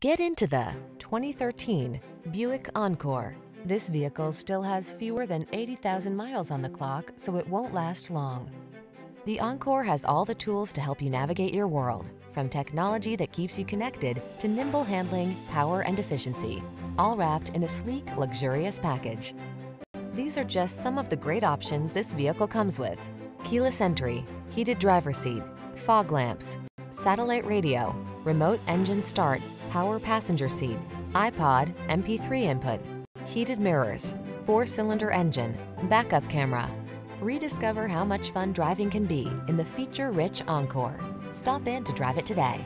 Get into the 2013 Buick Encore. This vehicle still has fewer than 80,000 miles on the clock, so it won't last long. The Encore has all the tools to help you navigate your world, from technology that keeps you connected to nimble handling, power, and efficiency, all wrapped in a sleek, luxurious package. These are just some of the great options this vehicle comes with. Keyless entry, heated driver seat, fog lamps, satellite radio, remote engine start, power passenger seat, iPod, MP3 input, heated mirrors, four-cylinder engine, backup camera. Rediscover how much fun driving can be in the feature-rich Encore. Stop in to drive it today.